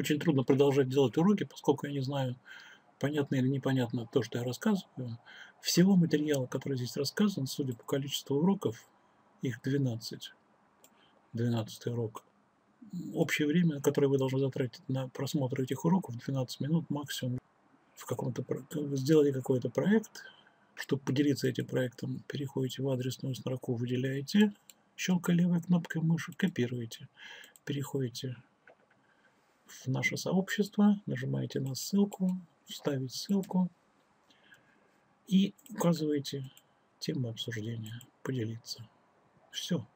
очень трудно продолжать делать уроки, поскольку я не знаю, понятно или непонятно то, что я рассказываю. Всего материала, который здесь рассказан, судя по количеству уроков, их 12. 12 урок. Общее время, которое вы должны затратить на просмотр этих уроков, 12 минут максимум. В каком-то сделали какой-то проект, чтобы поделиться этим проектом, переходите в адресную строку, выделяете, щелкая левой кнопкой мыши, копируете, переходите в наше сообщество, нажимаете на ссылку, вставить ссылку и указываете тему обсуждения, поделиться. Все.